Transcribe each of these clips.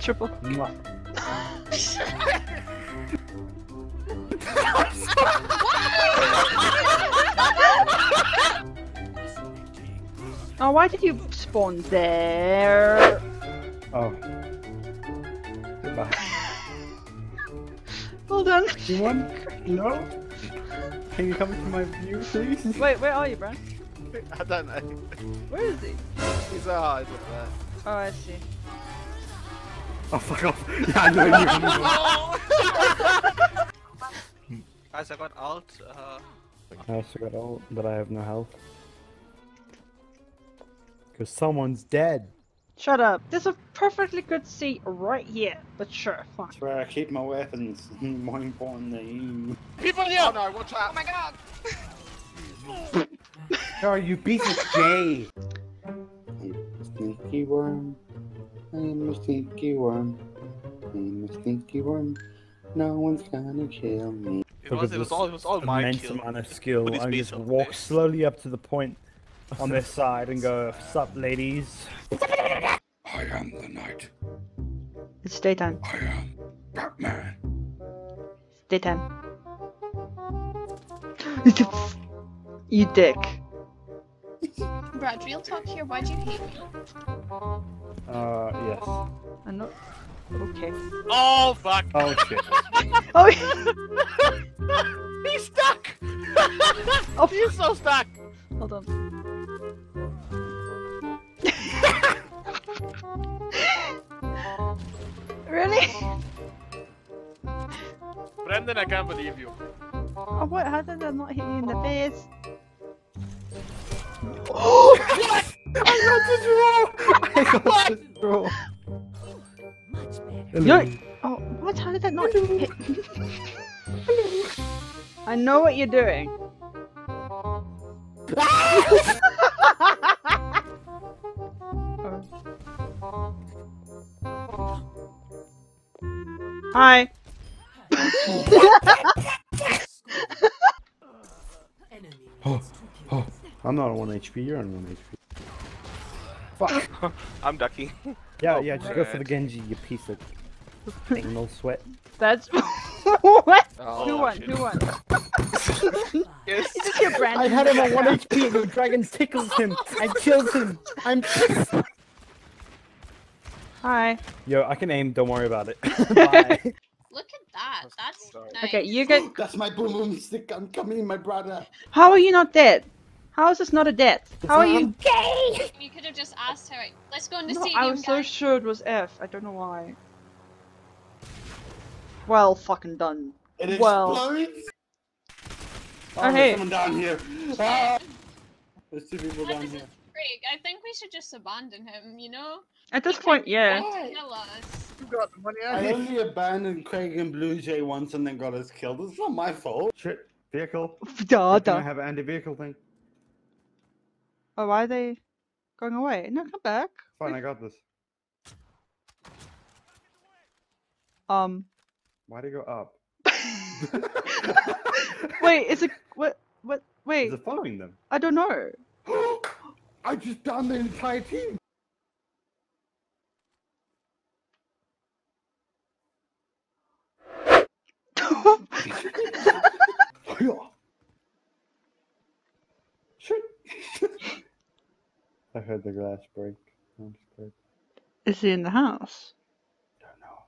Triple. Oh, why did you spawn there? Oh. Anyone? No? Can you come into my view, please? Wait, where are you, Brent? I don't know. Where is he? He's uh, he's up there. Oh, I see. Oh, fuck off. Yeah, I know you. Guys, I got ult. Uh, I also got ult, but I have no health. Because someone's dead. Shut up. There's a perfectly good seat right here. But sure, fine. That's where I keep my weapons. More important than you. people here! Oh no, watch out! Oh my god! Oh, you beat the J. I'm a stinky worm. I'm a stinky worm. I'm a stinky worm. No one's gonna kill me. It was, it was all, it was all my immense kill. amount of skill. I just walk slowly up to the point on this side and go, "Sup, ladies?" I am the knight. It's daytime. I am Batman. It's daytime. you dick. Brad, real talk here, why do you hate me? Uh, yes. I'm not. Okay. Oh fuck! Oh shit. Oh, He's stuck! oh He's so stuck! hold on. Brendan, I can't believe you. Oh, what? How did I not hit you in the oh. face? I got this roll. Yo- Oh, what? How did that not hit? I know what you're doing. Hi. Oh, oh, I'm not on 1 HP, you're on 1 HP. Fuck! I'm ducking. Yeah, yeah, just go for the Genji, you piece of anal sweat. That's what? Oh, Who won? shit. Who won? Yes. Is this your brand? I had him on 1 HP and the dragon tickles him and kills him! I'm pissed! Hi. Yo, I can aim, don't worry about it. Bye. Look at that, that's nice. Okay, you get. That's my boom boom stick. I'm coming, my brother. How are you not dead? How is this not a death? How are you? Gay? You could have just asked her, let's go in the No, stadium, I was so sure it was F. I don't know why. Well, fucking done. It Well. explodes. Oh, Oh, there's hey. someone down here. Ah! There's two people What down is here. This? I think we should just abandon him, you know? At this point, yeah. Kill us. You got the money I only abandoned Craig and Blue Jay once and then got us killed. It's not my fault. Shit, vehicle. Da, Can I have an anti-vehicle thing? Oh, why are they going away? No, come back. Fine, I got this. Um. Why'd it go up? Wait, is it what? What? Wait, Is it following them? I don't know. I just downed the entire team. Shit. I heard the glass break. I'm scared. is he in the house? Don't know.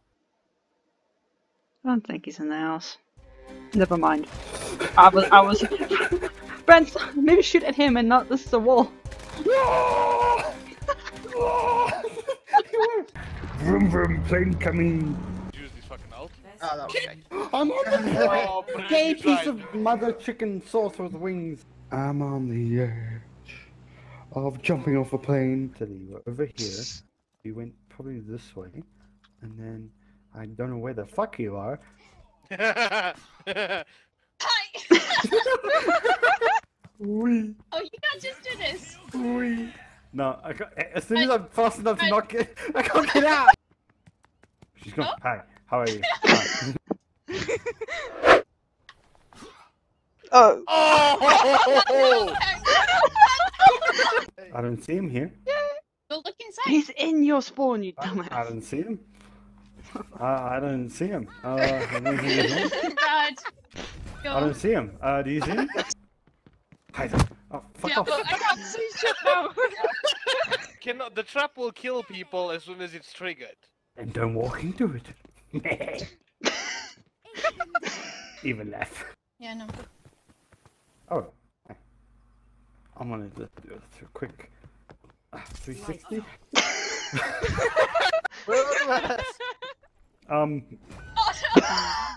I don't think he's in the house. Never mind. I was. I was. Brent, maybe shoot at him and not this is the wall. vroom vroom, plane coming. Use this fucking ult. Oh, that was okay. I'm on the Oh, Gay piece of mother chicken sauce with wings. I'm on the edge of jumping off a plane. So you were over here. You went probably this way, and then I don't know where the fuck you are. Hi! Oh, you can't just do this. No, I can't, as soon as I'm fast enough to knock it, I can't get out. She's gone. Oh? Hi, how are you? oh. oh. I don't see him here. Go look inside. He's in your spawn, you dumbass. I, I don't see him. Uh, I don't see him. Uh, I don't see him. Uh, do you see him? Hide. Oh, fuck yeah, off. but I can't see shit now. Cannot, the trap will kill people as soon as it's triggered. And don't walk into it. Even left. yeah, no. Oh. I'm gonna just do a quick uh, 360. Um, what the fuck?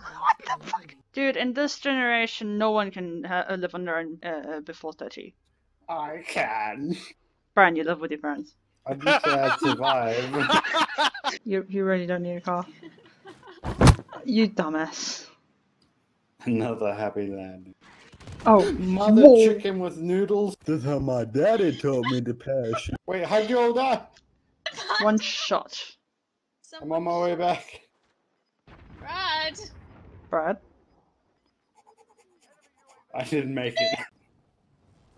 Dude, in this generation, no one can ha- uh, live under uh, before 30. I can. Brian, you live with your parents. I just said I'd survive. You, you really don't need a car. You dumbass. Another happy land. Oh, Mother whoa. chicken with noodles. That's how my daddy taught me to parachute. Wait, how'd you all die? One shot. I'm on my way back. Brad. Brad. I didn't make it.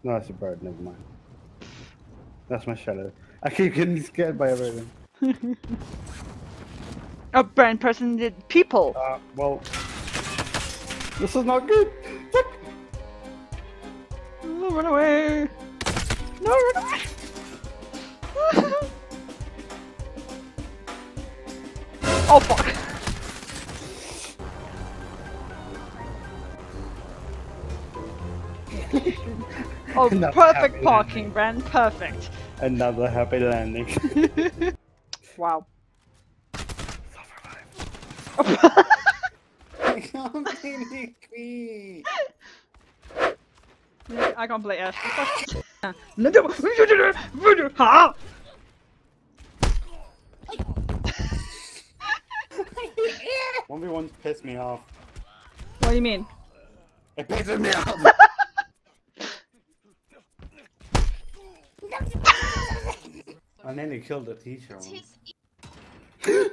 No, it's a bird, never mind. That's my shadow. I keep getting scared by everything. a Brian, person did people. Uh, well, this is not good. Fuck. Oh, run away. No, run away. oh, fuck. Oh, Not perfect parking, Brian. Perfect. Another happy landing. Wow. I can't play Ashe. No, Ha! One v ones piss me off. What do you mean? It pisses me off. I nearly killed the teacher. It's once. his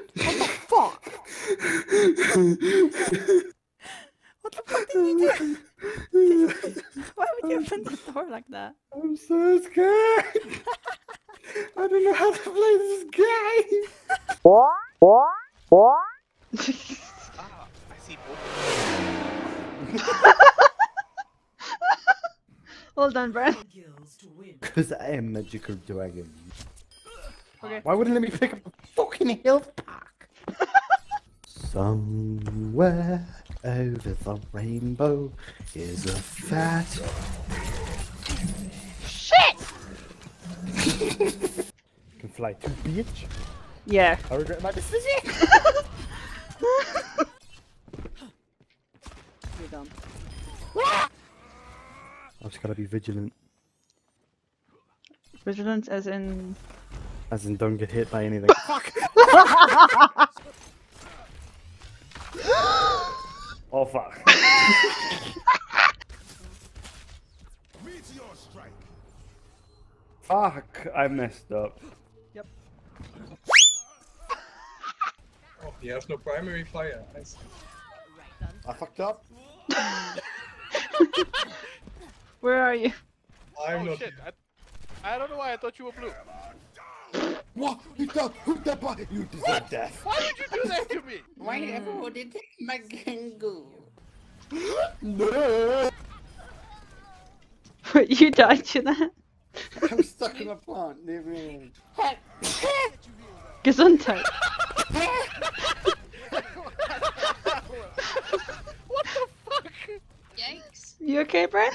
Fuck! What the fuck did you do? Why would you open the door like that? I'm so scared. I don't know how to play this game. Ah, I see well done, Brian. because I am magical dragon. Okay. Why wouldn't let me pick up a fucking health pack? Somewhere over the rainbow is a fat. Shit! you can fly too, bitch. Yeah. I regret my decision. You're dumb. Ah! I just gotta be vigilant, Vigilance as in... as in don't get hit by anything. Fuck! oh fuck! Fuck! I messed up. Yep. oh, he has no primary fire. Nice. I fucked up. Where are you? I'm Oh not. shit, I, I don't know why I thought you were blue. What? You don't. Who the fuck? You deserve death. Why would you do that to me? Why would it take my kangaroo? No! Wait, you died to that? I'm stuck in a plant. Leave me alone. Gesundheit. what the fuck? yikes. You okay, Brian?